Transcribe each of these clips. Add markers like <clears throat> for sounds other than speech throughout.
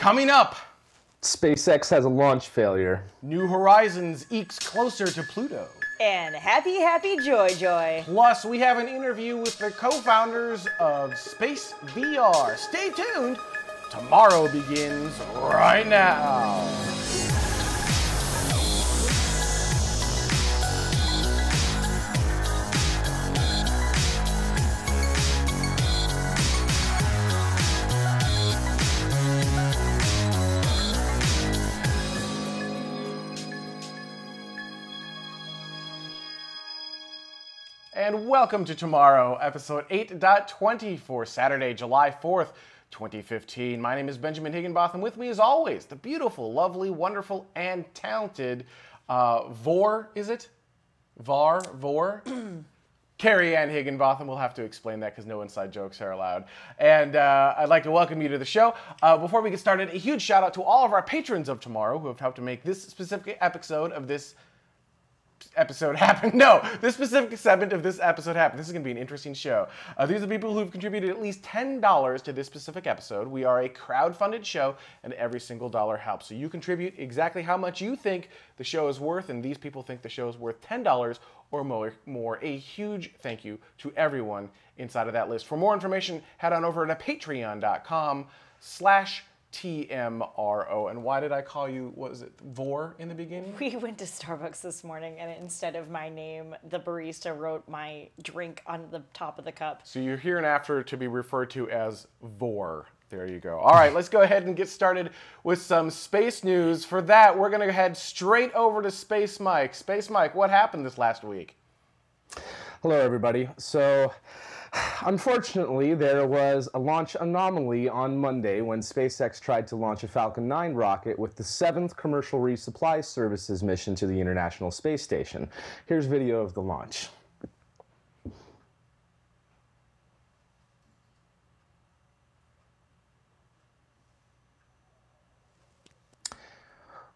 Coming up, SpaceX has a launch failure. New Horizons ekes closer to Pluto. And happy, happy, joy, joy. Plus, we have an interview with the co-founders of Space VR. Stay tuned. Tomorrow begins right now. And welcome to tomorrow, episode 8.20 for Saturday, July 4th, 2015. My name is Benjamin Higginbotham. With me, as always, the beautiful, lovely, wonderful, and talented uh, Vor, is it? Var? Vor? <clears throat> Carrie Ann Higginbotham. We'll have to explain that because no inside jokes are allowed. And uh, I'd like to welcome you to the show. Uh, before we get started, a huge shout out to all of our patrons of tomorrow who have helped to make this specific episode of this episode <laughs> happened. No, this specific segment of this episode happened. This is going to be an interesting show. Uh, these are people who've contributed at least $10 to this specific episode. We are a crowd-funded show, and every single dollar helps. So you contribute exactly how much you think the show is worth, and these people think the show is worth $10 or more. more. A huge thank you to everyone inside of that list. For more information, head on over to patreon.com slash TMRO. And why did I call you, what was it, Vor in the beginning? We went to Starbucks this morning, and instead of my name, the barista wrote my drink on the top of the cup. So you're here and after to be referred to as Vor. There you go. All right, let's go ahead and get started with some space news. For that, we're going to head straight over to Space Mike. Space Mike, what happened this last week? Hello, everybody. So, unfortunately, there was a launch anomaly on Monday when SpaceX tried to launch a Falcon 9 rocket with the seventh commercial resupply services mission to the International Space Station. Here's video of the launch.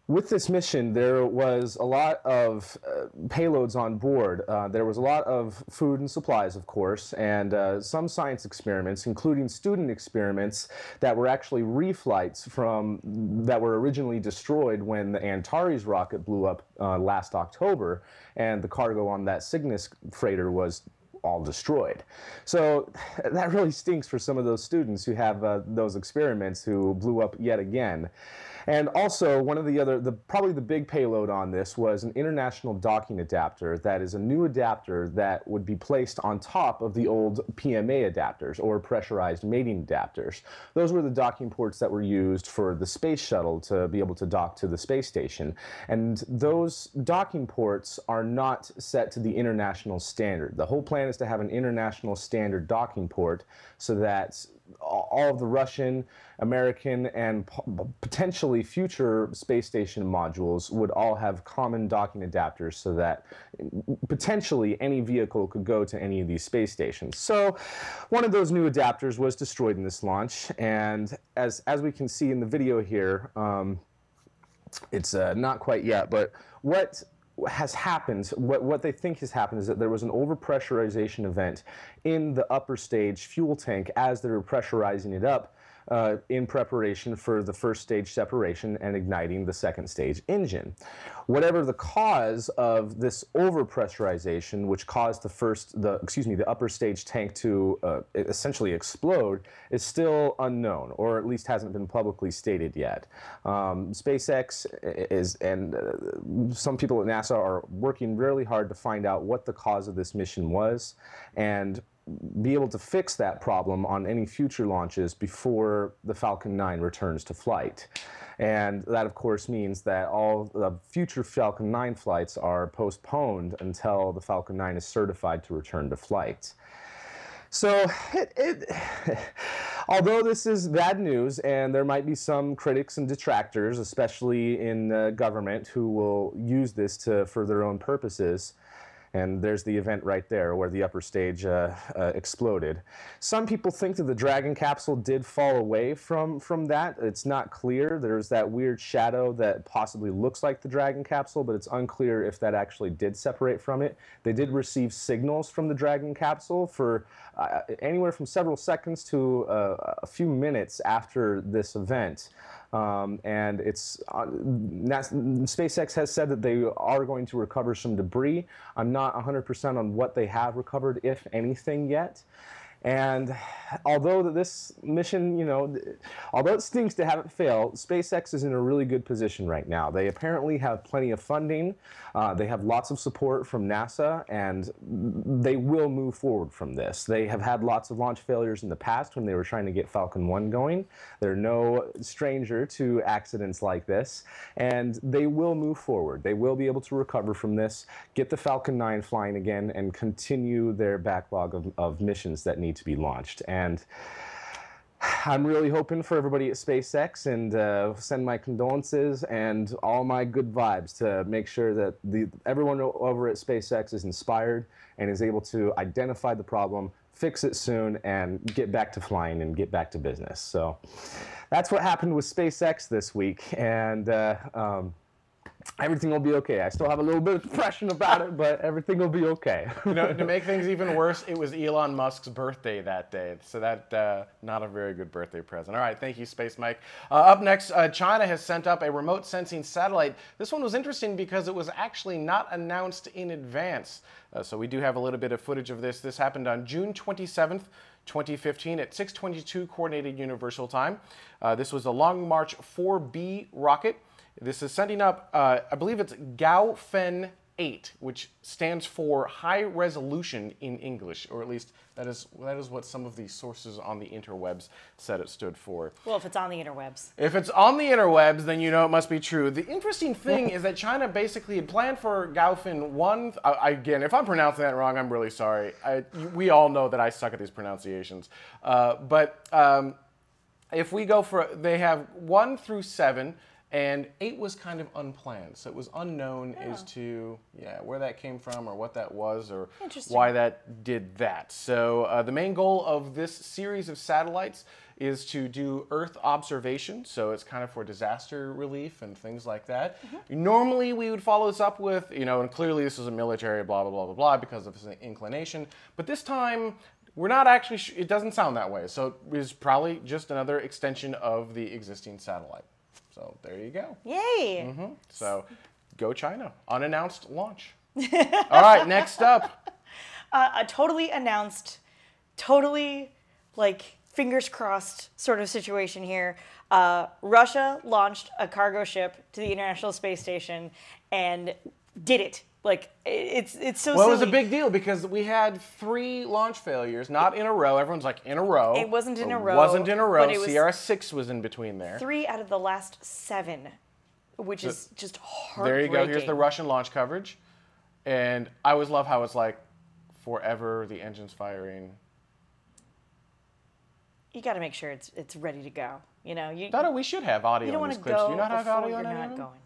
With this mission, there was a lot of uh, payloads on board. Uh, there was a lot of food and supplies, of course, and uh, some science experiments, including student experiments that were actually reflights from that were originally destroyed when the Antares rocket blew up uh, last October, and the cargo on that Cygnus freighter was all destroyed. So <laughs> that really stinks for some of those students who have uh, those experiments who blew up yet again. And also, one of the other, the, probably the big payload on this was an international docking adapter that is a new adapter that would be placed on top of the old PMA adapters or pressurized mating adapters. Those were the docking ports that were used for the space shuttle to be able to dock to the space station. And those docking ports are not set to the international standard. The whole plan is to have an international standard docking port so that all of the Russian, American, and potentially future space station modules would all have common docking adapters so that potentially any vehicle could go to any of these space stations. So one of those new adapters was destroyed in this launch, and as, as we can see in the video here, um, it's uh, not quite yet, but what has happened, what, what they think has happened is that there was an overpressurization event in the upper stage fuel tank as they were pressurizing it up uh, in preparation for the first stage separation and igniting the second stage engine. Whatever the cause of this overpressurization, which caused the first, the excuse me, the upper stage tank to uh, essentially explode, is still unknown, or at least hasn't been publicly stated yet. Um, SpaceX is, and uh, some people at NASA are working really hard to find out what the cause of this mission was, and be able to fix that problem on any future launches before the Falcon 9 returns to flight. And that, of course, means that all the future Falcon 9 flights are postponed until the Falcon 9 is certified to return to flight. So, it, it, <laughs> although this is bad news, and there might be some critics and detractors, especially in uh, government, who will use this to, for their own purposes, and there's the event right there where the upper stage uh, uh, exploded. Some people think that the Dragon capsule did fall away from, from that. It's not clear. There's that weird shadow that possibly looks like the Dragon capsule, but it's unclear if that actually did separate from it. They did receive signals from the Dragon capsule for uh, anywhere from several seconds to uh, a few minutes after this event. Um, and it's uh, SpaceX has said that they are going to recover some debris. I'm not 100% on what they have recovered, if anything, yet. And although this mission, you know, although it stinks to have it fail, SpaceX is in a really good position right now. They apparently have plenty of funding. Uh, they have lots of support from NASA, and they will move forward from this. They have had lots of launch failures in the past when they were trying to get Falcon 1 going. They're no stranger to accidents like this, and they will move forward. They will be able to recover from this, get the Falcon 9 flying again, and continue their backlog of, of missions that need to be launched. And I'm really hoping for everybody at SpaceX and uh, send my condolences and all my good vibes to make sure that the, everyone over at SpaceX is inspired and is able to identify the problem, fix it soon, and get back to flying and get back to business. So that's what happened with SpaceX this week. And uh, um, everything will be okay. I still have a little bit of depression about it, but everything will be okay. you know, to make things even <laughs> worse, it was Elon Musk's birthday that day, so that uh, not a very good birthday present. All right, thank you, Space Mike. Uh, up next, uh, China has sent up a remote sensing satellite. This one was interesting because it was actually not announced in advance. Uh, so we do have a little bit of footage of this. This happened on June 27th. 2015 at 6:22 Coordinated Universal Time. Uh, this was a Long March 4B rocket. This is sending up, uh, I believe it's Gaofen 8, which stands for high resolution in English, or at least that is that is what some of the sources on the interwebs said it stood for. Well, if it's on the interwebs. If it's on the interwebs, then you know it must be true. The interesting thing is that China basically had planned for Gaofen 1. Uh, again, if I'm pronouncing that wrong, I'm really sorry. I, we all know that I suck at these pronunciations. Uh, but um, if we go for, they have 1 through 7 and eight was kind of unplanned, so it was unknown as to yeah where that came from or what that was or why that did that. So uh, the main goal of this series of satellites is to do Earth observation. So it's kind of for disaster relief and things like that. Mm-hmm. Normally we would follow this up with you know, and clearly this is a military blah blah blah blah blah because of his inclination, but this time. We're not actually, it doesn't sound that way. So it is probably just another extension of the existing satellite. So there you go. Yay! Mm-hmm. So go China. Unannounced launch. <laughs> All right, next up. <laughs> Uh, a totally announced, totally like fingers crossed sort of situation here. Uh, Russia launched a cargo ship to the International Space Station and did it. Like it's it's so. Well, it was a big deal because we had three launch failures, not in a row. Everyone's like, in a row. It wasn't in a row, It wasn't in a row. but it was- CRS-6 was in between there. three out of the last seven, which is just horrible. There you go. Here's the Russian launch coverage. And I always love how it's like, forever the engine's firing. You got to make sure it's it's ready to go. You know, you, Donna, we should have audio you don't want these to clips. go Do you not have audio you're on not going.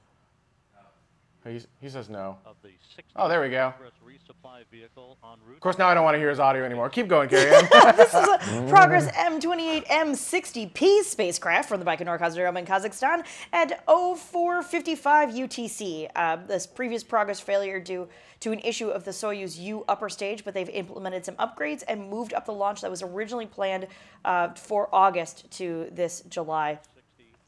He, he says no. of the 60 Oh, there we go. Resupply vehicle en route Of course, now I don't want to hear his audio anymore. Keep going, Carrie <laughs> This is a Progress M28 M60P spacecraft from the Baikonur Cosmodrome in Kazakhstan at 0455 UTC. Uh, this previous Progress failure due to an issue of the Soyuz U upper stage, but they've implemented some upgrades and moved up the launch that was originally planned uh, for August to this July.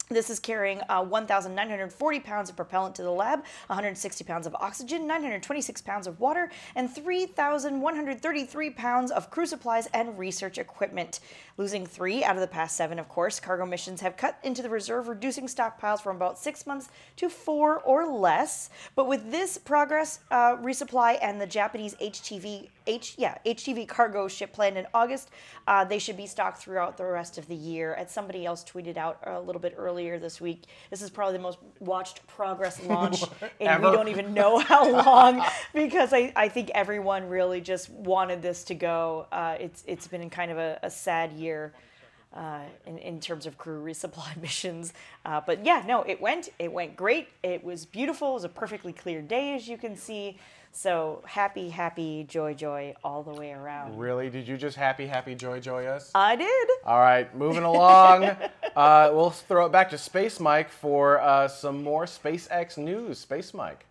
This is carrying uh, 1,940 pounds of propellant to the lab, 160 pounds of oxygen, 926 pounds of water, and 3,133 pounds of crew supplies and research equipment. Losing three out of the past seven, of course, cargo missions have cut into the reserve, reducing stockpiles from about six months to four or less. But with this progress, uh, resupply and the Japanese HTV H yeah HTV cargo ship planned in August, uh, they should be stocked throughout the rest of the year. As somebody else tweeted out a little bit earlier this week, this is probably the most watched progress <laughs> launch, and Ever. we don't even know how <laughs> long because I, I think everyone really just wanted this to go. Uh, it's it's been kind of a, a sad year. Uh, in, in terms of crew resupply <laughs> missions. Uh, but yeah, no, it went. It went great. It was beautiful. It was a perfectly clear day, as you can see. So happy, happy, joy, joy all the way around. really? Did you just happy, happy, joy, joy us? I did. All right, moving along. <laughs> uh, we'll throw it back to Space Mike for uh, some more SpaceX news. Space Mike.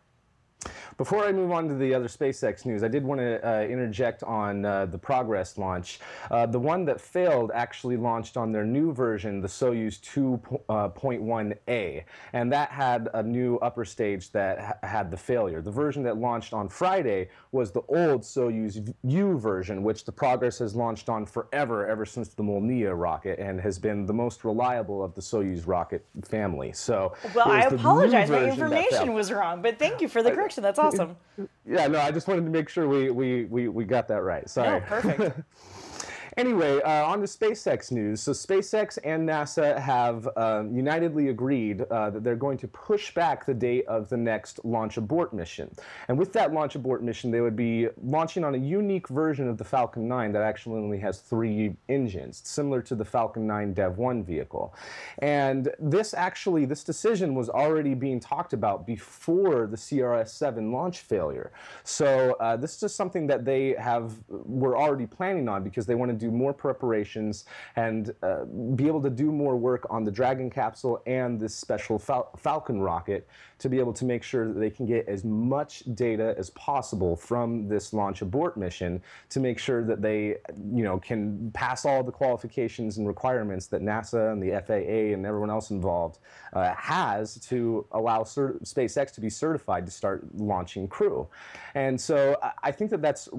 Before I move on to the other SpaceX news, I did want to uh, interject on uh, the Progress launch. Uh, the one that failed actually launched on their new version, the Soyuz 2.1A, uh, and that had a new upper stage that ha had the failure. The version that launched on Friday was the old Soyuz U version, which the Progress has launched on forever, ever since the Molniya rocket, and has been the most reliable of the Soyuz rocket family. So, well, I apologize. My information was wrong, but thank you for the correction. That's awesome. <laughs> Yeah, no, I just wanted to make sure we we we, we got that right. Sorry. No, perfect. <laughs> Anyway, uh, on to SpaceX news. So SpaceX and NASA have um, unitedly agreed uh, that they're going to push back the date of the next launch abort mission. And with that launch abort mission, they would be launching on a unique version of the Falcon 9 that actually only has three engines, similar to the Falcon 9 Dev 1 vehicle. And this actually, this decision was already being talked about before the CRS-7 launch failure. So uh, this is just something that they have were already planning on because they want to do more preparations and uh, be able to do more work on the Dragon capsule and this special Fal Falcon rocket to be able to make sure that they can get as much data as possible from this launch abort mission to make sure that they, you know, can pass all the qualifications and requirements that NASA and the FAA and everyone else involved uh, has to allow SpaceX to be certified to start launching crew. And so I think that that's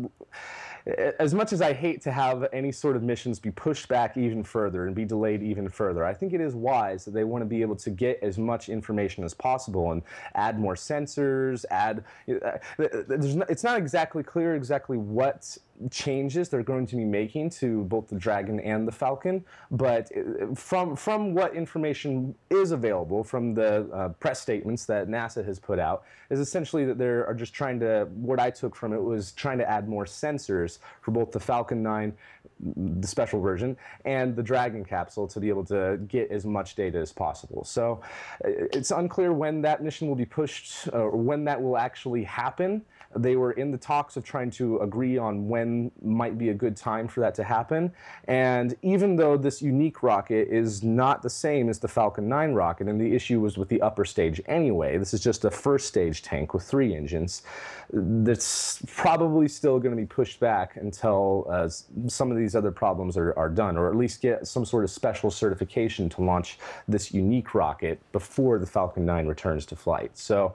as much as I hate to have any sort of missions be pushed back even further and be delayed even further, I think it is wise that they want to be able to get as much information as possible and add more sensors, add, uh, it's not exactly clear exactly what changes they're going to be making to both the Dragon and the Falcon, but uh, from from what information is available from the uh, press statements that NASA has put out is essentially that they are just trying to what I took from it was trying to add more sensors for both the Falcon 9 the special version and the Dragon capsule to be able to get as much data as possible. So uh, it's unclear when that mission will be pushed uh, or when that will actually happen. They were in the talks of trying to agree on when might be a good time for that to happen. And even though this unique rocket is not the same as the Falcon 9 rocket, and the issue was with the upper stage anyway, this is just a first stage tank with three engines, that's probably still going to be pushed back until uh, some of these other problems are, are done, or at least get some sort of special certification to launch this unique rocket before the Falcon 9 returns to flight. So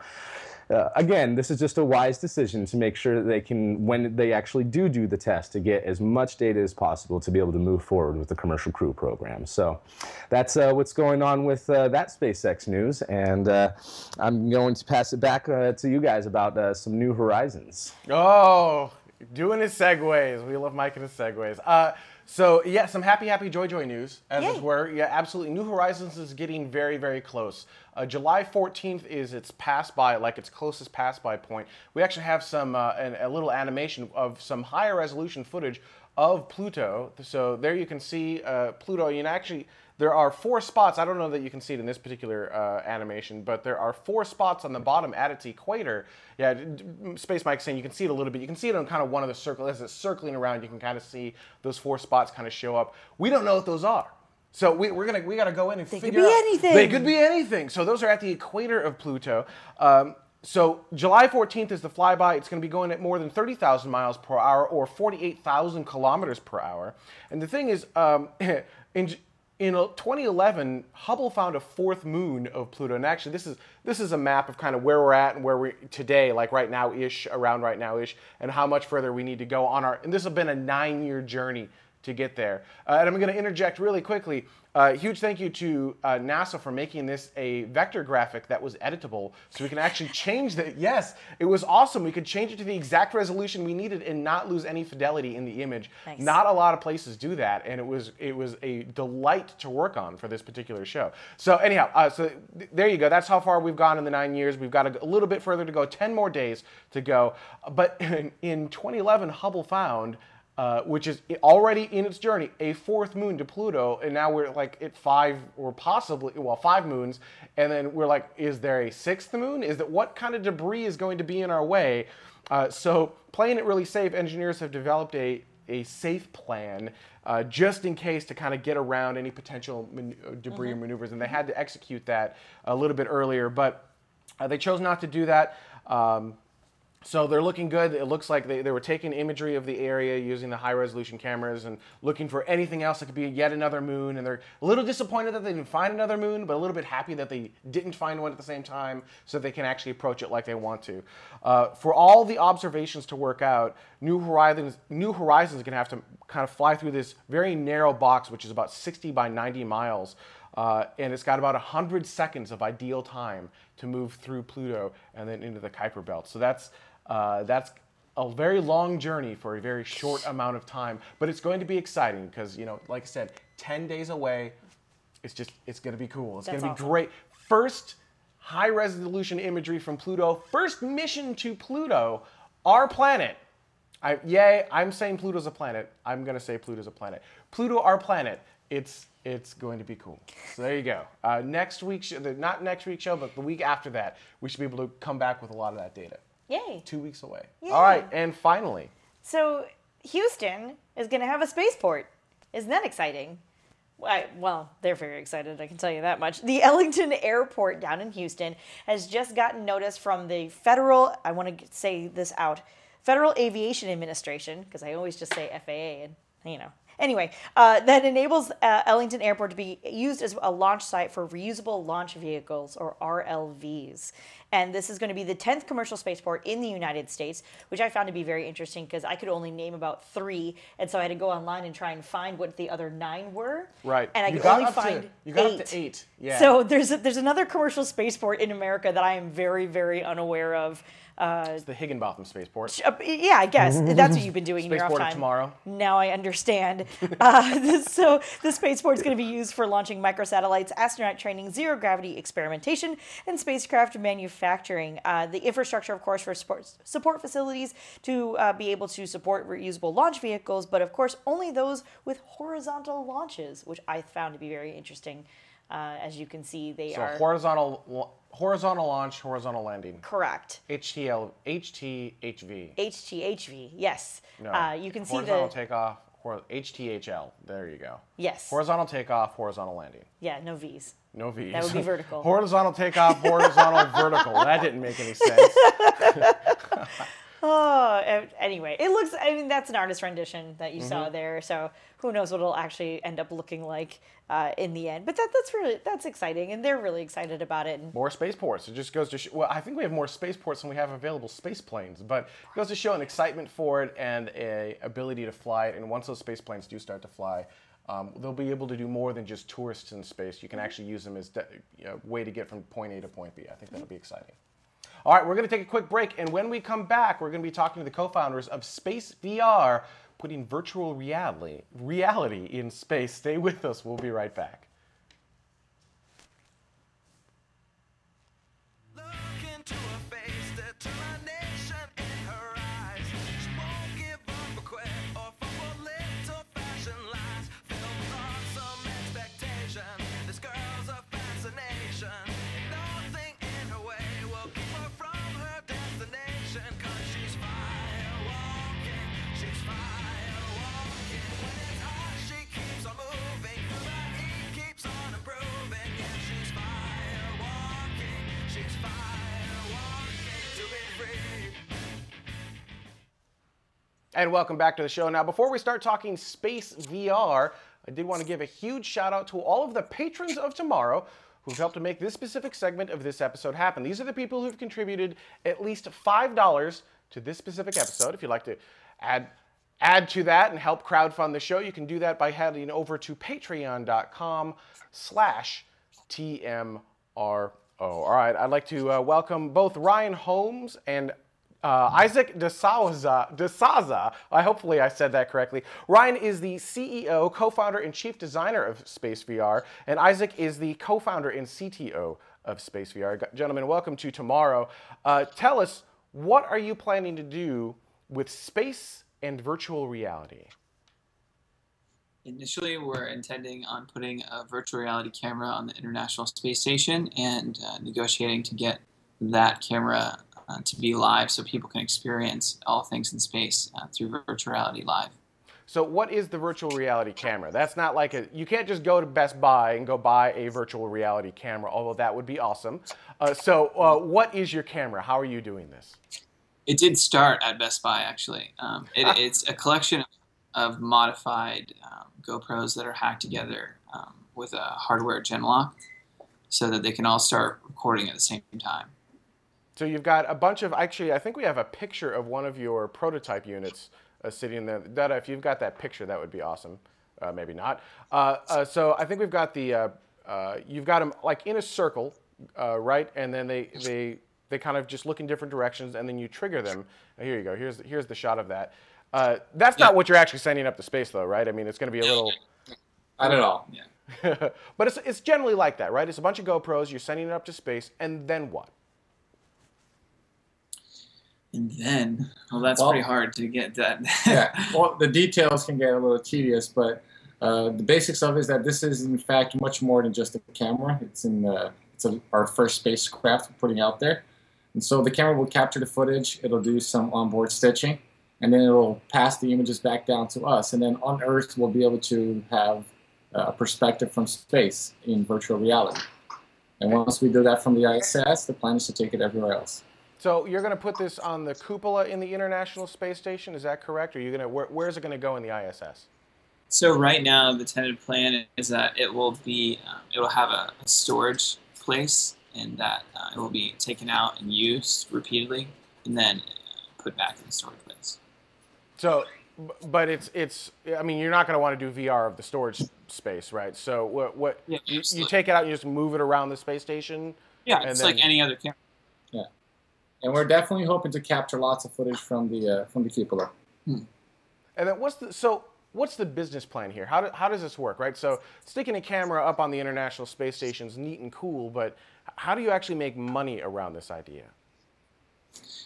uh, again, this is just a wise decision to make sure that they can, when they actually do do the test, to get as much data as possible to be able to move forward with the commercial crew program. So that's uh, what's going on with uh, that SpaceX news, and uh, I'm going to pass it back uh, to you guys about uh, some new horizons. Oh, doing his segues. We love Mike and his segues. So yeah, some happy, happy, joy, joy news, as Yay. it were. Yeah, absolutely. New Horizons is getting very, very close. Uh, July 14th is its pass by, like its closest pass by point. We actually have some uh, an, a little animation of some higher resolution footage of Pluto. So there you can see uh, Pluto. You can actually there are four spots. I don't know that you can see it in this particular uh, animation, but there are four spots on the bottom at its equator. Yeah, Space Mike's saying you can see it a little bit. You can see it on kind of one of the circles as it's circling around. You can kind of see those four spots kind of show up. We don't know what those are. So we, are gonna we gotta go in and they figure out. They could be anything. They could be anything. So those are at the equator of Pluto. Um, so July 14th is the flyby. It's going to be going at more than 30,000 miles per hour or 48,000 kilometers per hour. And the thing is, um, <laughs> in, in 2011, Hubble found a fourth moon of Pluto, and actually, this is this is a map of kind of where we're at and where we today, like right now ish, around right now ish, and how much further we need to go on our. And this has been a nine-year journey to get there. Uh, and I'm going to interject really quickly. Uh, huge thank you to uh, NASA for making this a vector graphic that was editable, so we can actually <laughs> change the. Yes, it was awesome. We could change it to the exact resolution we needed and not lose any fidelity in the image. Nice. Not a lot of places do that, and it was it was a delight to work on for this particular show. So anyhow, uh, so th there you go. That's how far we've gone in the nine years. We've got a, a little bit further to go. Ten more days to go. But <laughs> in, in 2011, Hubble found uh, which is already in its journey, a fourth moon to Pluto, and now we're like at five or possibly well five moons, and then we're like, is there a sixth moon? Is that what kind of debris is going to be in our way? Uh, so playing it really safe, engineers have developed a a safe plan uh, just in case to kind of get around any potential man- uh, debris mm-hmm. or maneuvers, and they had to execute that a little bit earlier, but uh, they chose not to do that. Um, So they're looking good. It looks like they, they were taking imagery of the area using the high resolution cameras and looking for anything else that could be yet another moon. And they're a little disappointed that they didn't find another moon, but a little bit happy that they didn't find one at the same time so they can actually approach it like they want to. Uh, for all the observations to work out, New Horizons, New Horizons is going to have to kind of fly through this very narrow box, which is about 60 by 90 miles. Uh, and it's got about 100 seconds of ideal time to move through Pluto and then into the Kuiper Belt. So that's uh, that's a very long journey for a very short amount of time, but it's going to be exciting because you know, like I said, 10 days away. It's just it's going to be cool. It's going to be awesome. great. First high resolution imagery from Pluto. First mission to Pluto, our planet. I, yay, I'm saying Pluto's a planet. I'm going to say Pluto's a planet. Pluto, our planet. It's it's going to be cool. So there you go. Uh, next week's not next week's show, but the week after that, we should be able to come back with a lot of that data. Yay. Two weeks away. Yeah. All right, and finally, So Houston is going to have a spaceport. Isn't that exciting? I, well, they're very excited, I can tell you that much. The Ellington Airport down in Houston has just gotten notice from the federal, I want to say this out, Federal Aviation Administration, because I always just say FAA and, you know. Anyway, uh, that enables uh, Ellington Airport to be used as a launch site for reusable launch vehicles or RLVs. And this is going to be the 10th commercial spaceport in the United States, which I found to be very interesting because I could only name about three. And so I had to go online and try and find what the other nine were. right? And I you could got only find to you got eight. up to eight. Yeah. So there's a, there's another commercial spaceport in America that I am very very unaware of. Uh, the Higginbotham spaceport. uh, yeah, I guess <laughs> that's what you've been doing in your off Spaceport of time. tomorrow. Now I understand. <laughs> Uh, this- so the spaceport is going to be used for launching microsatellites, astronaut training, zero gravity experimentation, and spacecraft manufacturing. Uh, the infrastructure, of course, for support, support facilities to uh, be able to support reusable launch vehicles, but of course only those with horizontal launches, which I found to be very interesting. Uh, as you can see, they So are horizontal horizontal launch, horizontal landing. correct. HTL HTHV. HTHV, yes. No. Uh, you can see the horizontal takeoff. hor- HTHL. There you go. yes. Horizontal takeoff, horizontal landing. Yeah, no V's. No V's. That would be vertical. <laughs> horizontal takeoff, horizontal <laughs> vertical. That didn't make any sense. <laughs> Oh, anyway, it looks. I mean, that's an artist rendition that you Mm-hmm. saw there. So who knows what it'll actually end up looking like uh, in the end? But that that's really that's exciting, and they're really excited about it. And More spaceports. It just goes to show. Well, I think we have more spaceports than we have available space planes, but it goes to show an excitement for it and a ability to fly it. And once those space planes do start to fly, um, they'll be able to do more than just tourists in space. You can actually use them as a you know, way to get from point A to point B. I think that'll be exciting. All right, we're going to take a quick break, and when we come back, we're going to be talking to the co-founders of Space VR, putting virtual reality reality in space. Stay with us. We'll be right back. Face, determination And welcome back to the show. Now, before we start talking space VR, I did want to give a huge shout out to all of the patrons of tomorrow who've helped to make this specific segment of this episode happen. These are the people who've contributed at least $5 to this specific episode. If you'd like to add add to that and help crowdfund the show, you can do that by heading over to patreon.com slash TMRO. All right, I'd like to uh, welcome both Ryan Holmes and uh, Isaac Desouza, DeSaza, I hopefully I said that correctly. Ryan is the CEO, co-founder, and chief designer of Space VR, and Isaac is the co-founder and CTO of Space VR. Gentlemen, welcome to tomorrow. Uh, tell us, what are you planning to do with space and virtual reality? Initially, we're intending on putting a virtual reality camera on the International Space Station and uh, negotiating to get that camera uh, to be live so people can experience all things in space uh, through virtual reality live. So, what is the virtual reality camera? That's not like a, you can't just go to Best Buy and go buy a virtual reality camera, although that would be awesome. Uh, so, uh, what is your camera? How are you doing this? It did start at Best Buy, actually. Um, it, it's a collection of modified um, GoPros that are hacked together um, with a hardware genlock so that they can all start recording at the same time. So you've got a bunch of actually. I think we have a picture of one of your prototype units uh, sitting there. Dada, if you've got that picture, that would be awesome. Uh, maybe not. Uh, uh, so I think we've got the. Uh, uh, you've got them like in a circle, uh, right? And then they they they kind of just look in different directions, and then you trigger them. Here you go. Here's here's the shot of that. Uh, that's not what you're actually sending up to space, though, right? I mean, it's going to be a little. Not at all. Yeah. <laughs> but it's, it's generally like that, right? It's a bunch of GoPros, you're sending it up to space, and then what? And then, well, that's Well- pretty hard to get that. <laughs> yeah. Well, the details can get a little tedious, but uh, the basics of it is that this is in fact much more than just a camera. It's in the, it's a, our first spacecraft we're putting out there, and so the camera will capture the footage. It'll do some onboard stitching, and then it'll pass the images back down to us. And then on Earth, we'll be able to have a perspective from space in virtual reality. And once we do that from the ISS, the plan is to take it everywhere else. So you're going to put this on the cupola in the International Space Station, is that correct? Or are you going to where, where's it going to go in the ISS? So right now, the tentative plan is that it will be, um, it will have a, a storage place, and that uh, it will be taken out and used repeatedly, and then uh, put back in the storage place. So, but it's it's. I mean, you're not going to want to do VR of the storage space, right? So what what Yeah, you, you take it out and you just move it around the space station. Yeah, And it's then- like any other camera. And we're definitely hoping to capture lots of footage from the uh, from the cupola. And then what's the so what's the business plan here? How, do, how does this work, right? So sticking a camera up on the International Space Station is neat and cool, but how do you actually make money around this idea?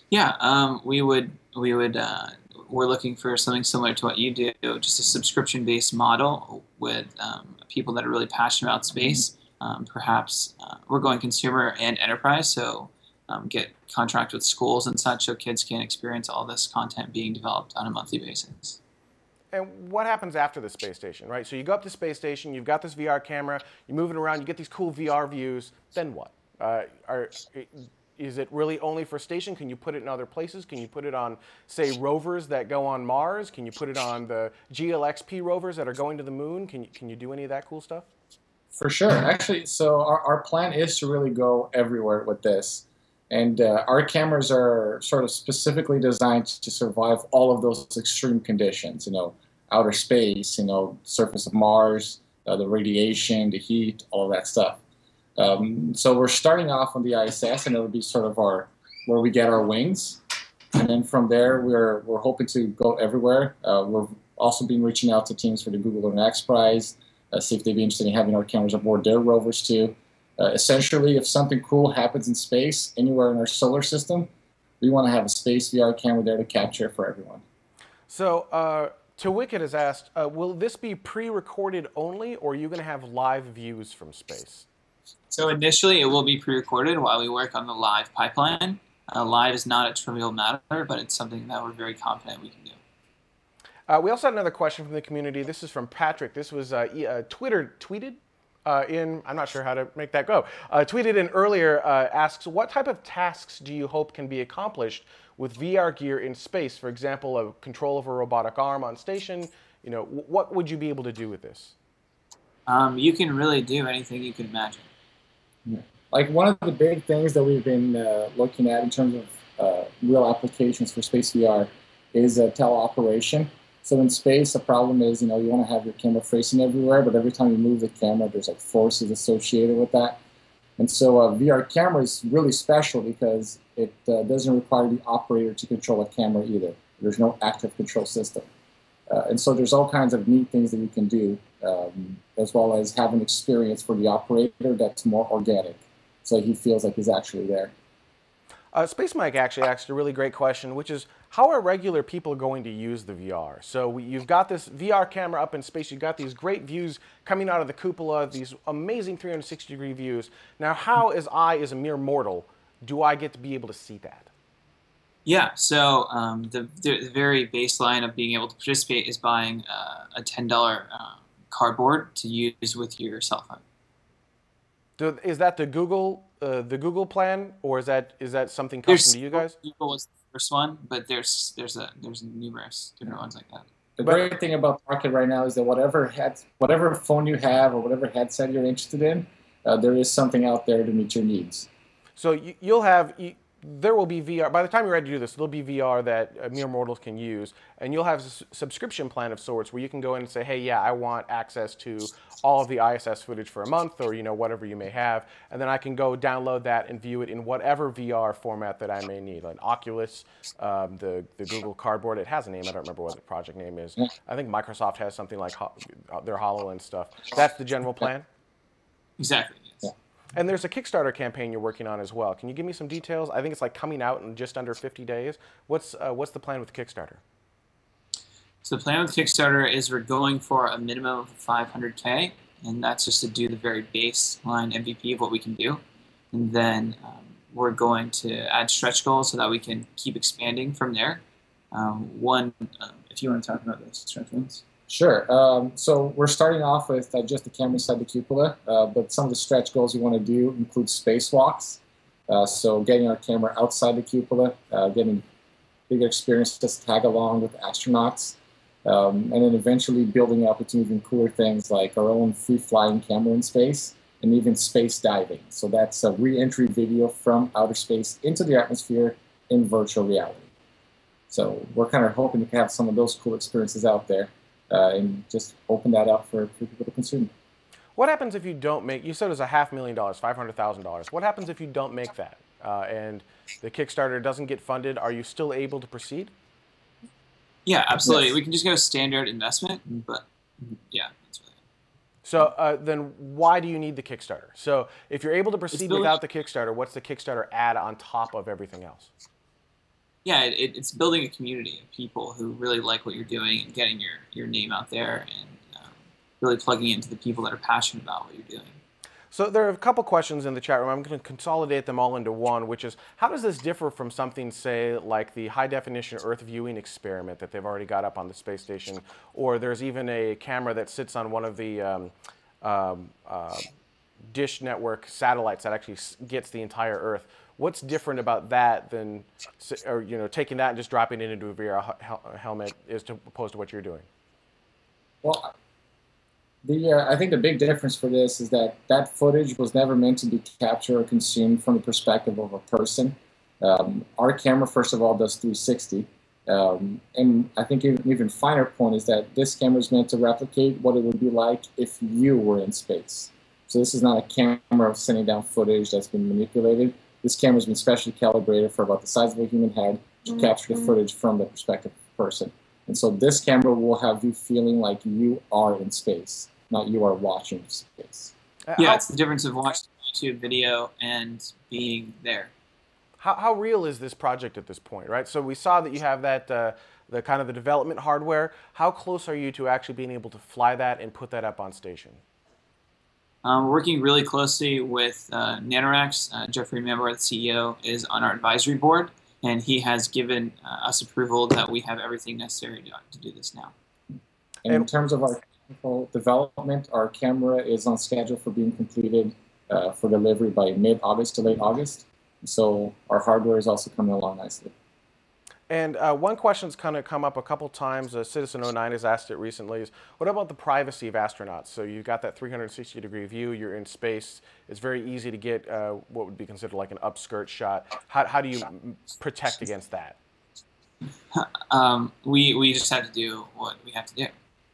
Yeah, um, we would we would uh, we're looking for something similar to what you do, just a subscription based model with um, people that are really passionate about space. Um, perhaps uh, we're going consumer and enterprise, so um, get contract with schools and such, so kids can experience all this content being developed on a monthly basis. And what happens after the space station, right? So you go up to space station, you've got this VR camera, you're moving around, you get these cool VR views. Then what? Uh, are, is it really only for station? Can you put it in other places? Can you put it on, say, rovers that go on Mars? Can you put it on the GLXP rovers that are going to the moon? Can you, can you do any of that cool stuff? For sure. Actually, so our, our plan is to really go everywhere with this. And uh, our cameras are sort of specifically designed to survive all of those extreme conditions, you know, outer space, you know, surface of Mars, uh, the radiation, the heat, all of that stuff. Um, so we're starting off on the ISS, and it'll be sort of our where we get our wings. And then from there, we're, we're hoping to go everywhere. Uh, we're also been reaching out to teams for the Google Lunar X Prize, uh, see if they'd be interested in having our cameras aboard their rovers too. Uh, essentially, if something cool happens in space anywhere in our solar system, we want to have a space VR camera there to capture it for everyone. So, uh, to Wicked has asked, uh, will this be pre-recorded only, or are you going to have live views from space? So initially, it will be pre-recorded while we work on the live pipeline. Uh, live is not a trivial matter, but it's something that we're very confident we can do. Uh, we also had another question from the community. This is from Patrick. This was uh, e- uh, Twitter tweeted uh, in. I'm not sure how to make that go. Uh, tweeted in earlier. Uh, asks, what type of tasks do you hope can be accomplished with VR gear in space? For example, a control of a robotic arm on station. You know, what would you be able to do with this? Um, you can really do anything you can imagine. Like one of the big things that we've been uh, looking at in terms of uh, real applications for space VR is teleoperation. So in space, the problem is, you know, you want to have your camera facing everywhere, but every time you move the camera, there's like forces associated with that. And so a VR camera is really special because it uh, doesn't require the operator to control a camera either. There's no active control system. Uh, and so there's all kinds of neat things that you can do, um, as well as have an experience for the operator that's more organic. So he feels like he's actually there. Uh, Space Mike actually asked a really great question, which is how are regular people going to use the VR? So we, you've got this VR camera up in space, you've got these great views coming out of the cupola, these amazing 360 degree views. Now, how, as I, as a mere mortal, do I get to be able to see that? Yeah, so um, the, the very baseline of being able to participate is buying uh, a $10 uh, cardboard to use with your cell phone. Do, is that the Google, uh, the Google plan, or is that is that something custom to you guys? Google was the first one, but there's there's a there's numerous different ones like that. The But- great thing about the market right now is that whatever head, whatever phone you have or whatever headset you're interested in, uh, there is something out there to meet your needs. So you, you'll have you, there will be VR by the time you're ready to do this. There'll be VR that uh, mere mortals can use, and you'll have a s- subscription plan of sorts where you can go in and say, "Hey, yeah, I want access to all of the ISS footage for a month, or you know whatever you may have," and then I can go download that and view it in whatever VR format that I may need, like Oculus, um, the the Google Cardboard. It has a name. I don't remember what the project name is. I think Microsoft has something like Ho- their Hololens stuff. That's the general plan. Exactly. And there's a Kickstarter campaign you're working on as well. Can you give me some details? I think it's like coming out in just under 50 days. What's uh, what's the plan with Kickstarter? So the plan with Kickstarter is we're going for a minimum of 500k, and that's just to do the very baseline MVP of what we can do, and then um, we're going to add stretch goals so that we can keep expanding from there. Um, one, um, if you want to talk about those stretch ones. Sure. Um, so we're starting off with uh, just the camera inside the cupola, uh, but some of the stretch goals we want to do include spacewalks. Uh, so getting our camera outside the cupola, uh, getting bigger experiences to tag along with astronauts, um, and then eventually building up into even cooler things like our own free-flying camera in space and even space diving. So that's a re-entry video from outer space into the atmosphere in virtual reality. So we're kind of hoping to have some of those cool experiences out there uh, and just open that up for, for people to consume. What happens if you don't make? You said it was a half million dollars, five hundred thousand dollars. What happens if you don't make that uh, and the Kickstarter doesn't get funded? Are you still able to proceed? Yeah, absolutely. Yes. We can just go standard investment, but yeah, really. So uh, then, why do you need the Kickstarter? So if you're able to proceed without the Kickstarter, what's the Kickstarter add on top of everything else? Yeah, it, it- it's building a community of people who really like what you're doing and getting your, your name out there and um, really plugging into the people that are passionate about what you're doing. So there are a couple questions in the chat room. I'm going to consolidate them all into one, which is how does this differ from something, say, like the high definition Earth viewing experiment that they've already got up on the space station, or there's even a camera that sits on one of the um, um, uh, Dish Network satellites that actually gets the entire Earth. What's different about that than, or you know, taking that and just dropping it into a VR hel- hel- helmet, is to opposed to what you're doing? Well, the uh, I think the big difference for this is that that footage was never meant to be captured or consumed from the perspective of a person. Um, our camera, first of all, does 360. Um, and I think an even finer point is that this camera is meant to replicate what it would be like if you were in space. So this is not a camera sending down footage that's been manipulated. This camera's been specially calibrated for about the size of a human head to capture the footage from the perspective of a person. And so this camera will have you feeling like you are in space, not you are watching space. Uh, Yeah, how- it's the difference of watching a YouTube video and being there. How, how real is this project at this point, right? So we saw that you have that uh, the kind of the development hardware. How close are you to actually being able to fly that and put that up on station? Um, we're working really closely with uh, NanoRacks. Uh, Jeffrey Manber, the CEO, is on our advisory board, and he has given uh, us approval that we have everything necessary to, to do this now. And in terms of our technical development, our camera is on schedule for being completed uh, for delivery by mid-August to late August. So our hardware is also coming along nicely. And uh, one question that's kind of come up a couple times, uh, Citizen 09 has asked it recently, is what about the privacy of astronauts? So you've got that 360 degree view, you're in space, it's very easy to get uh, what would be considered like an upskirt shot. How, how do you protect against that? <laughs> Um, we, we just have to do what we have to do.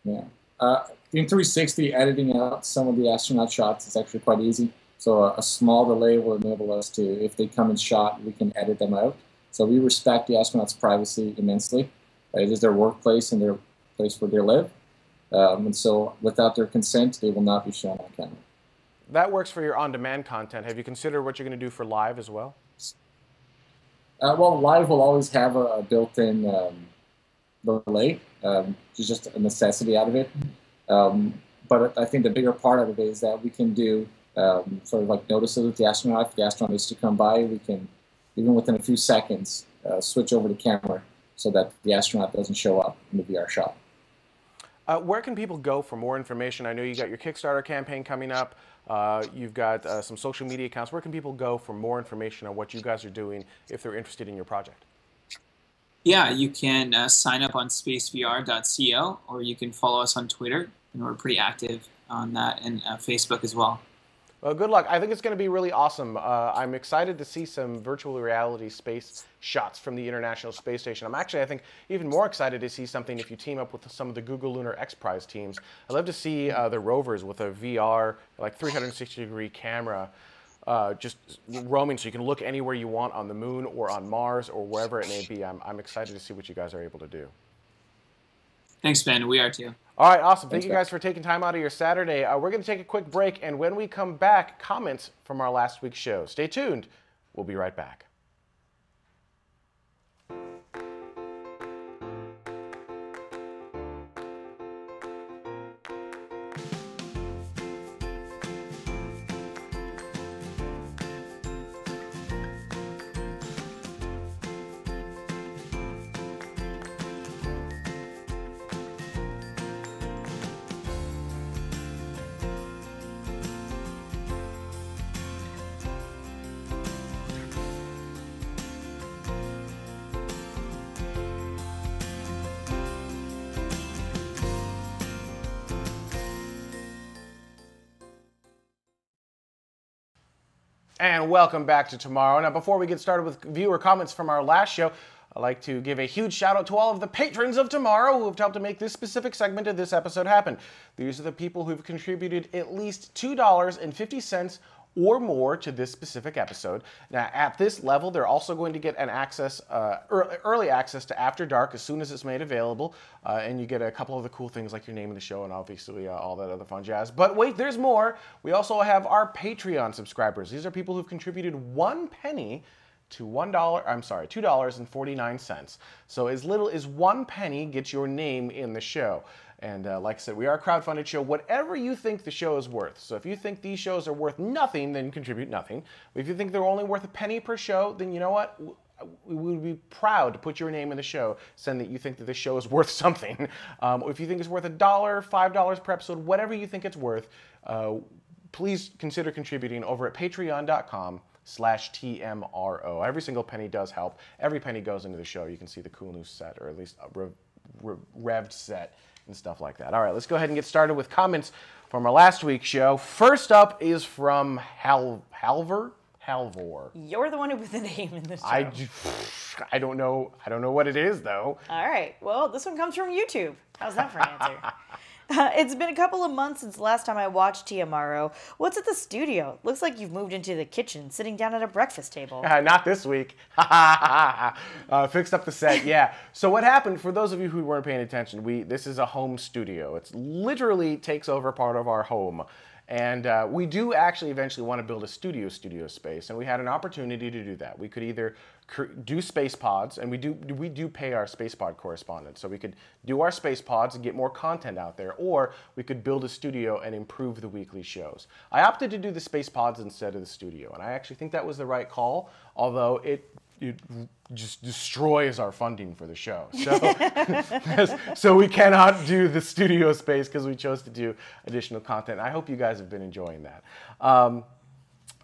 Yeah. Uh, in 360, editing out some of the astronaut shots is actually quite easy. So a, a small delay will enable us to, if they come in shot, we can edit them out. So we respect the astronauts' privacy immensely. Uh, it is their workplace and their place where they live. Um, and so without their consent, they will not be shown on camera. That works for your on demand content. Have you considered what you're going to do for live as well? Uh, well, live will always have a, a built-in um, delay. Um, it's just a necessity out of it. Um, but I think the bigger part of it is that we can do um, sort of like notices with the astronaut. If the astronaut is to come by, we can, even within a few seconds, uh, switch over the camera so that the astronaut doesn't show up in the VR shot. Uh, where can people go for more information? I know you got your Kickstarter campaign coming up. Uh, you've got uh, some social media accounts. Where can people go for more information on what you guys are doing if they're interested in your project? Yeah, you can uh, sign up on spacevr.co or you can follow us on Twitter, and we're pretty active on that, and uh, Facebook as well. Well, good luck. I think it's going to be really awesome. Uh, I'm excited to see some virtual reality space shots from the International Space Station. I'm actually, I think, even more excited to see something if you team up with some of the Google Lunar X Prize teams. I'd love to see uh, the rovers with a VR, like 360 degree camera. Uh, just roaming so you can look anywhere you want on the moon or on Mars or wherever it may be. I'm, I'm excited to see what you guys are able to do. Thanks, Ben. We are too. All right, awesome. Thank Thanks, you guys for taking time out of your Saturday. Uh, we're going to take a quick break, and when we come back, comments from our last week's show. Stay tuned. We'll be right back. Welcome back to TMRO. Now, before we get started with viewer comments from our last show, I'd like to give a huge shout out to all of the patrons of TMRO who have helped to make this specific segment of this episode happen. These are the people who've contributed at least $2.50 or more to this specific episode. Now, at this level, they're also going to get an access, uh, early, access to After Dark as soon as it's made available, uh, and you get a couple of the cool things like your name of the show and obviously uh, all that other fun jazz. But wait, there's more. We also have our Patreon subscribers. These are people who've contributed one penny to one dollar. I'm sorry, two dollars and forty nine cents. So as little as one penny gets your name in the show. And uh, like I said, we are a crowdfunded show. Whatever you think the show is worth. So if you think these shows are worth nothing, then contribute nothing. But if you think they're only worth a penny per show, then you know what? We would be proud to put your name in the show, saying that you think that this show is <laughs> worth something. Um, if you think it's worth a dollar, five dollars per episode, whatever you think it's worth, uh, please consider contributing over at patreon.com slash TMRO. Every single penny does help. Every penny goes into the show. You can see the cool new set, or at least a rev, rev, revved set and stuff like that. All right, let's go ahead and get started with comments from our last week's show. First up is from Hal, Halvor? Halvor. You're the one put the name in this show. I, I don't know. I don't know what it is though. All right. Well, this one comes from YouTube. How's that for an answer? <laughs> <laughs> It's been a couple of months since last time I watched TMRO. What's at the studio? Looks like you've moved into the kitchen, sitting down at a breakfast table. Uh, not this week. <laughs> uh, fixed up the set, yeah. So what happened? For those of you who weren't paying attention, we this is a home studio. It's literally takes over part of our home, and uh, we do actually eventually want to build a studio studio space, and we had an opportunity to do that. We could either do space pods, and we do we do pay our space pod correspondents, so we could do our space pods and get more content out there, or we could build a studio and improve the weekly shows. I opted to do the space pods instead of the studio, and I actually think that was the right call, although it it just destroys our funding for the show. <laughs> So, <laughs> so we cannot do the studio space because we chose to do additional content. I hope you guys have been enjoying that. Um,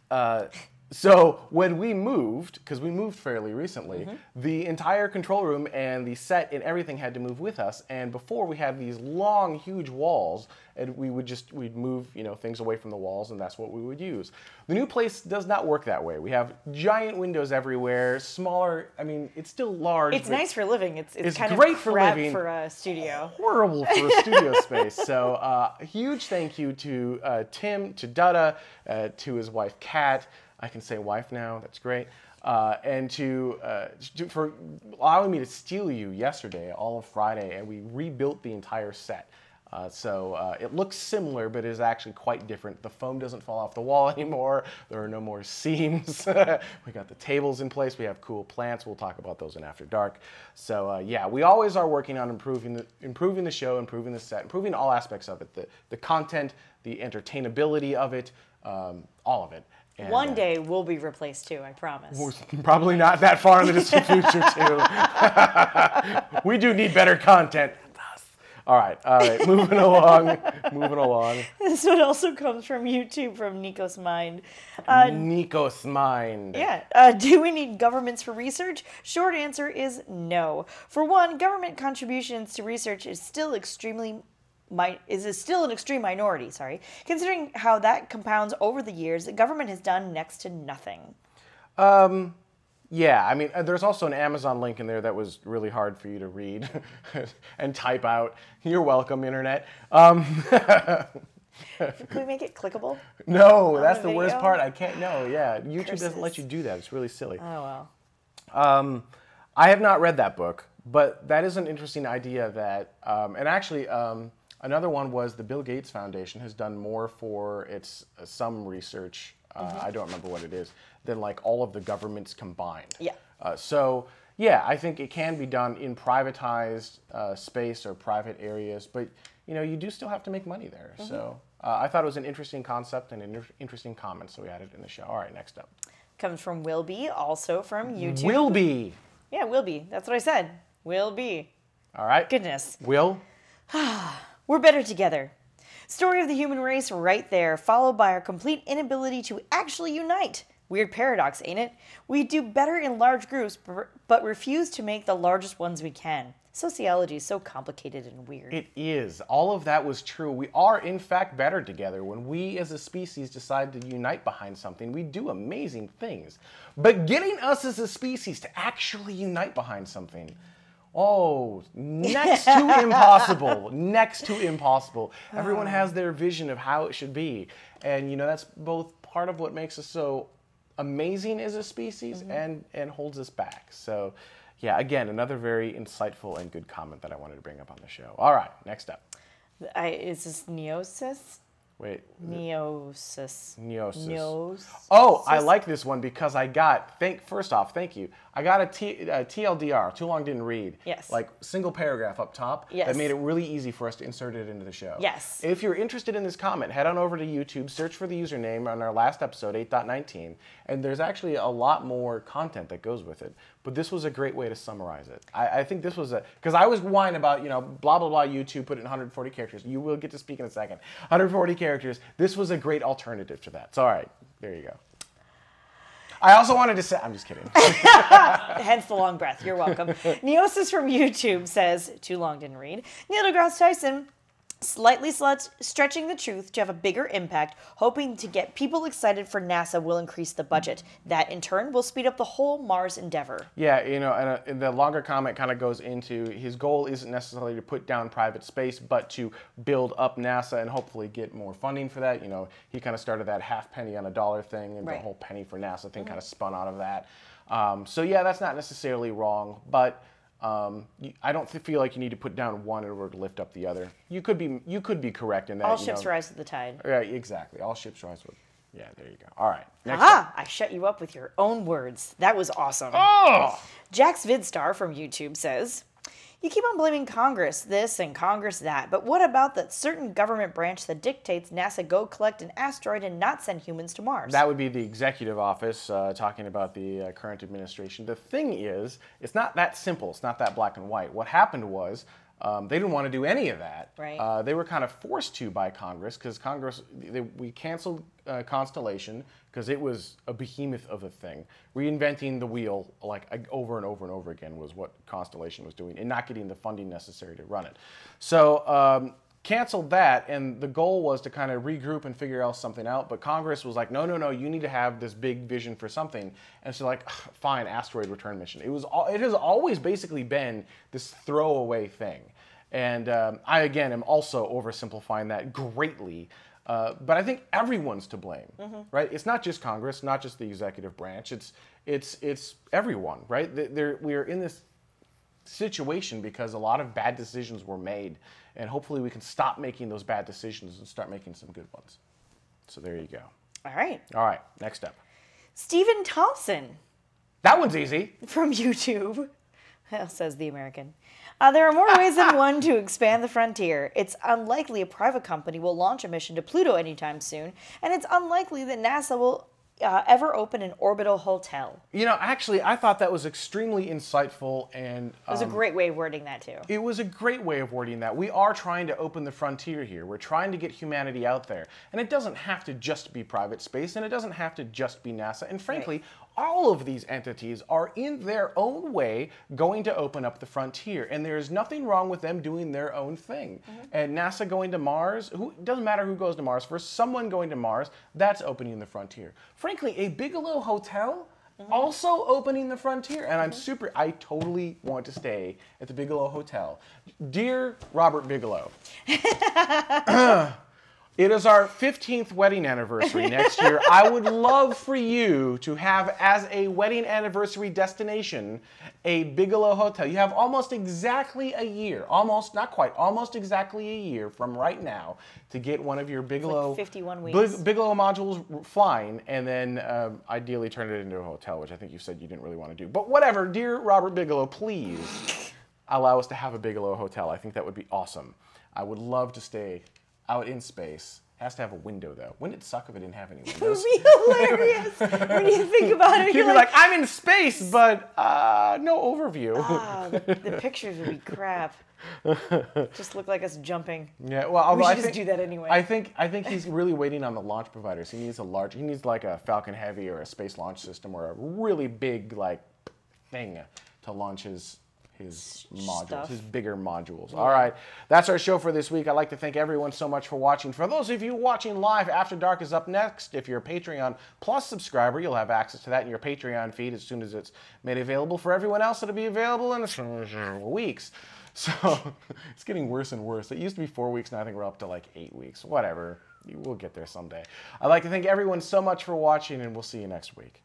uh, so when we moved, because we moved fairly recently, the entire control room and the set and everything had to move with us. And before we had these long, huge walls, and we would just we'd move you know things away from the walls, and that's what we would use. The new place does not work that way. We have giant windows everywhere, smaller. I mean, it's still large. It's nice for living. It's, it's, It's kind great of for living. for a studio. horrible for a studio <laughs> space. So uh, a huge thank you to uh, Tim, to Dutta, uh, to his wife Kat. I can say wife now. That's great. Uh, and to, uh, to for allowing me to steal you yesterday, all of Friday, and we rebuilt the entire set. Uh, so uh, it looks similar, but is actually quite different. The foam doesn't fall off the wall <laughs> anymore. There are no more seams. <laughs> we got the tables in place. We have cool plants. We'll talk about those in After Dark. So uh, yeah, we always are working on improving the improving the show, improving the set, improving all aspects of it. The the content, the entertainability of it, um, all of it. And, One uh, day we'll be replaced too, I promise. Probably not that far in the distant <laughs> future, too. <laughs> we do need better content. All right, all right. Moving <laughs> along, moving along. This one also comes from YouTube from Nico's Mind. Uh, Nico's mind. Yeah. Uh, do we need governments for research? Short answer is no. For one, government contributions to research is still extremely mi- is still an extreme minority. Sorry, considering how that compounds over the years, the government has done next to nothing. Yeah, I mean, uh, there's also an Amazon link in there that was really hard for you to read <laughs> and type out. You're welcome, internet. Um, <laughs> Can we make it clickable? no, that's the the worst part. I can't. No, yeah, YouTube doesn't let you do that. It's really silly. Oh well. Um, I have not read that book, but that is an interesting idea. That um, and actually, um, another one was the Bill Gates Foundation has done more for its uh, some research. Uh, Mm-hmm. I don't remember what it is than like all of the governments combined. Yeah. Uh, so yeah, I think it can be done in privatized uh, space or private areas, but you know you do still have to make money there. Mm-hmm. So uh, I thought it was an interesting concept and an inter- interesting comment, so we added it in the show. All right, next up, Comes from Wilby, also from YouTube. Will be. Yeah, Wilby. That's what I said. Will be. All right, Goodness. Will. <sighs> <sighs> We're better together. Story of the human race right there, followed by our complete inability to actually unite. Weird paradox, ain't it? We do better in large groups, but refuse to make the largest ones we can. Sociology is so complicated and weird. It is. All of that was true. We are, in fact, better together. When we as a species decide to unite behind something, we do amazing things. But getting us as a species to actually unite behind something, oh, next <laughs> to impossible. Next to impossible. Everyone has their vision of how it should be. And, you know, that's both part of what makes us so amazing as a species mm-hmm. and, and holds us back. So, yeah, again, another very insightful and good comment that I wanted to bring up on the show. All right, next up. I, is this neosis? Wait, Neosis. Neosis. Neos. Oh, I like this one because I got thank first off, thank you. I got a T, uh, TLDR, too long didn't read. Yes. Like single paragraph up top Yes. that made it really easy for us to insert it into the show. Yes. If you're interested in this comment, head on over to YouTube, search for the username on our last episode 8.19, and there's actually a lot more content that goes with it. But this was a great way to summarize it. I, I think this was a because I was whining about you know blah blah blah YouTube put it in 140 characters. You will get to speak in a second. 140 characters. This was a great alternative to that. So all right, there you go. I also wanted to say I'm just kidding. <laughs> Hence the long breath. You're welcome. <laughs> Neosis from YouTube says, too long didn't read. Neil deGrasse Tyson, slightly stretching the truth to have a bigger impact, hoping to get people excited for NASA will increase the budget. That in turn will speed up the whole Mars endeavor. Yeah, you know, and, uh, and the longer comment kind of goes into his goal isn't necessarily to put down private space, but to build up NASA and hopefully get more funding for that. You know, he kind of started that half penny on a dollar thing, and Right. the whole penny for NASA thing kind of spun out of that. Um, so yeah, that's not necessarily wrong, but um, I don't feel like you need to put down one in order to lift up the other. You could be you could be correct in that. All ships know. rise with the tide. Yeah, exactly. All ships rise with. Yeah, there you go. All right. Up. I shut you up with your own words. That was awesome. Oh! Jax Vidstar from YouTube says, You keep on blaming Congress this and Congress that, but what about that certain government branch that dictates NASA go collect an asteroid and not send humans to Mars? That would be the executive office uh, talking about the uh, current administration. The thing is, it's not that simple. It's not that black and white. What happened was um, they didn't want to do any of that. Right. Uh, they were kind of forced to by Congress because Congress they, we canceled uh, Constellation because it was a behemoth of a thing. Reinventing the wheel like over and over and over again was what Constellation was doing, and not getting the funding necessary to run it. So. Um, canceled that and the goal was to kind of regroup and figure else something out but congress was like no no no you need to have this big vision for something. And so like fine asteroid return mission. It was all it has always basically been this throwaway thing. And um, i again am also oversimplifying that greatly uh, but i think everyone's to blame right? It's not just congress not just the executive branch it's it's it's everyone right? Th- there, we're in this situation because a lot of bad decisions were made and hopefully we can stop making those bad decisions and start making some good ones so there you go All right. all right next up Stephen Thompson that one's easy from YouTube, <laughs> says the American. Uh, there are more ways than one to expand the frontier. It's unlikely a private company will launch a mission to Pluto anytime soon, and it's unlikely that NASA will uh, ever open an orbital hotel? You know, actually, I thought that was extremely insightful and It was a great way of wording that too. It was a great way of wording that. We are trying to open the frontier here. We're trying to get humanity out there. And it doesn't have to just be private space, and it doesn't have to just be NASA. And frankly, all of these entities are in their own way going to open up the frontier. And there's nothing wrong with them doing their own thing. Mm-hmm. And NASA going to Mars, who doesn't matter who goes to Mars for someone going to Mars, that's opening the frontier. Frankly, a Bigelow hotel mm-hmm. also opening the frontier and i'm mm-hmm. super i totally want to stay at the bigelow hotel dear robert bigelow <laughs> <clears throat> it is our 15th wedding anniversary next year i would love for you to have as a wedding anniversary destination a bigelow hotel you have almost exactly a year almost not quite almost exactly a year from right now to get one of your bigelow 51 weeks. Bigelow modules flying, and then um, ideally turn it into a hotel, which I think you said you didn't really want to do. But whatever, dear Robert Bigelow, please allow us to have a Bigelow hotel. I think that would be awesome. I would love to stay out in space. Has to have a window though. Wouldn't it suck if it didn't have any <laughs> windows? It would be hilarious when you think about it. You'd be like, like, I'm in space, but uh, no overview. ah, the, the pictures would be crap. <laughs> Just look like us jumping. Yeah, well, although should I just think, do that anyway. I think I think he's really waiting on the launch providers. He needs a large. He needs like a Falcon Heavy or a Space Launch System or a really big like thing to launch his his modules, stuff. his bigger modules. All right, that's our show for this week. I'd like to thank everyone so much for watching. For those of you watching live, After Dark is up next. If you're a Patreon Plus subscriber, you'll have access to that in your Patreon feed as soon as it's made available. For everyone else, it'll be available in a few weeks. <laughs> So <laughs> it's getting worse and worse. It used to be four weeks, now I think we're up to like eight weeks. Whatever. We'll get there someday. I'd like to thank everyone so much for watching, and we'll see you next week.